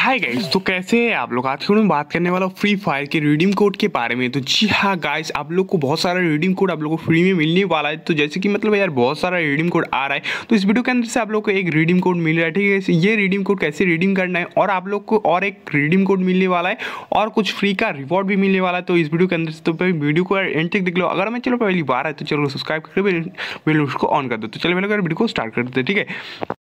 Hi guys तो कैसे हैं आप लोग? आज मैं बात करने वाला फ्री फायर के रिडीम कोड के बारे में। तो जी हाँ गाइस आप लोग को बहुत सारा रिडीम कोड आप लोग को फ्री में मिलने वाला है। तो जैसे कि मतलब यार बहुत सारा रिडीम कोड आ रहा है। तो इस वीडियो के अंदर से आप लोग को एक रिडीम कोड मिल रहा है, ठीक है ये रिडीम कोड कैसे रिडीम करना है? और आप लोग को और एक रिडीम कोड मिलने वाला है। और कुछ फ्री का रिवॉर्ड भी मिलने वाला है। तो इस वीडियो के अंदर से तो वीडियो को एंड तक देख लो। अगर मैं चलो पहली बार है तो चलो सब्सक्राइब करके बेल उसको ऑन कर दो। तो चलो मैंने वीडियो को स्टार्ट कर देते ठीक है?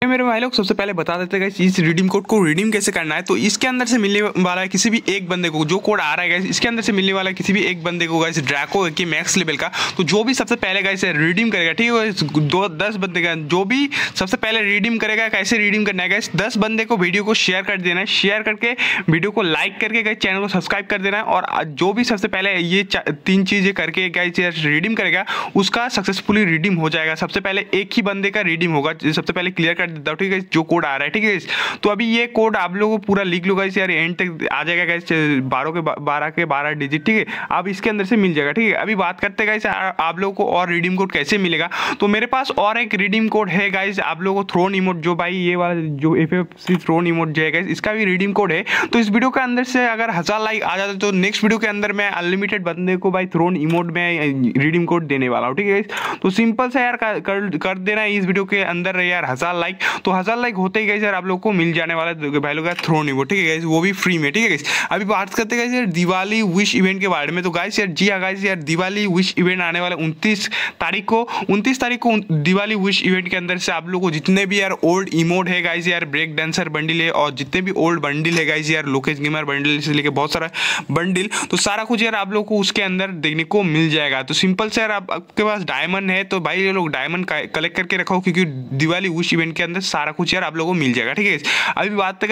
मेरे भाई लोग सबसे पहले बता देते हैं इस रिडीम कोड को रिडीम कैसे करना है? तो इसके अंदर से मिलने वाला है किसी भी एक बंदे को, जो कोड आ रहा है इसके अंदर से मिलने वाला है किसी भी एक बंदे को गाइस ड्रैको के मैक्स लेवल का। तो जो भी सबसे पहले गाइस रिडीम करेगा, ठीक है दो, दस बंदे का, जो भी सबसे पहले रिडीम करेगा, कैसे रिडीम करना है गाइस दस बंदे को वीडियो को शेयर कर देना है। शेयर करके वीडियो को लाइक करके गाइस चैनल को सब्सक्राइब कर देना है। और जो भी सबसे पहले ये तीन चीज़ें करके गाइस रिडीम करेगा, उसका सक्सेसफुली रिडीम हो जाएगा। सबसे पहले एक ही बंदे का रिडीम होगा, सबसे पहले क्लियर कर देता हूँ ठीक है जो कोड आ रहा है ठीक है? तो अभी ये कोड आप लोगों को पूरा लिख लो गाइस यार एंड तक आ जाएगा गाइस बारह के बारह के बारह डिजिट ठीक है? अब इसके अंदर से मिल जाएगा ठीक है? अभी बात करते गाइस आप लोगों को और रिडीम कोड कैसे मिलेगा? तो मेरे पास और एक रिडीम कोड है गाइस आप लोगों को थ्रोन इमोट जो भाई ये वाला जो F F C throne emote जो है इसका भी रिडीम कोड है। तो इस वीडियो के अंदर से अगर हज़ार लाइक आ जाता तो नेक्स्ट वीडियो के अंदर मैं अनलिमिटेड बंदे को भाई थ्रोन इमोट में रिडीम कोड देने वाला हूँ ठीक है तो सिंपल से यार कर, कर देना इस वीडियो के अंदर यार हज़ार लाइक तो हज़ार लाइक होते ही गए यार आप लोग को मिल जाने वाला है, भाई लोग थ्रो नहीं, वो ठीक है गाइस वो भी फ्री में, ठीक है गाइस अभी बात करते हैं यार दिवाली विश इवेंट के बारे में तो गाइस यार, जी हाँ गाइस यार, दिवाली विश इवेंट आने वाला उनतीस तारीख को, उनतीस तारीख को दिवाली विश इवेंट के अंदर से आप लोग को जितने भी यार ओल्ड इमोड है गाइस यार ब्रेक डांसर बंडल है, और जितने भी ओल्ड बंडल है गाइस यार, लोकेश गेमर बंडल से लेके बहुत सारा बंडिल तो सारा कुछ यार आप लोग को उसके अंदर देखने को मिल जाएगा। तो सिंपल से यार आपके पास डायमंड है तो भाई ये लोग डायमंड कलेक्ट करके रखो, क्योंकि दिवाली विश इवेंट के अंदर सारा कुछ यार आप लोगों को मिल जाएगा, ठीक है? अभी बात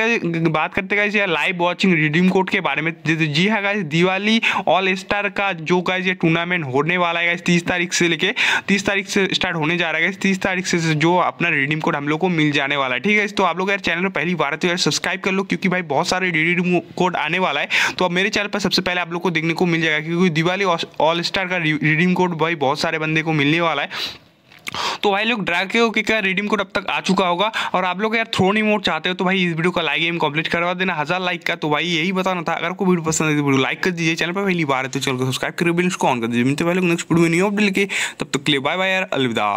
बात करते गाइस यार लाइव वॉचिंग रिडीम कोड के बारे में। जी हाँ गाइस दिवाली ऑल स्टार का जो गाइस ये टूर्नामेंट होने वाला है तीस तारीख से लेके, तीस तारीख से स्टार्ट होने जा रहा है तीस तारीख से जो अपना रिडीम कोड हम लोग को मिल जाने वाला है, ठीक है? तो आप लोग यार चैनल में पहली बार तो यार सब्सक्राइब कर लो क्योंकि भाई बहुत सारे रिडीम कोड आने वाला है। तो अब मेरे चैनल पर सबसे पहले आप लोग को देखने को मिल जाएगा क्योंकि दिवाली ऑल स्टार का रिडीम कोड भाई बहुत सारे बंदे को मिलने वाला है। तो भाई लोग ड्रैगो के रिडीम कोड अब तक आ चुका होगा? और आप लोग यार थ्रोन इमोट चाहते हो तो भाई इस वीडियो का लाइक एम कंप्लीट करवा देना, हज़ार लाइक का। तो भाई यही बताना था, अगर कोई वीडियो पसंद है तो वीडियो लाइक कर दीजिए, चैनल पर पहली बार है तो चलो सब्सक्राइब करिए बिल उसको ऑन कर दीजिए। मिलते भाई लोग नेक्स्ट वीडियो में न्यू अपडेट लेके, तब तक के लिए बाय बाय यार, अलविदा।